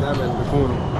دائما بيكونوا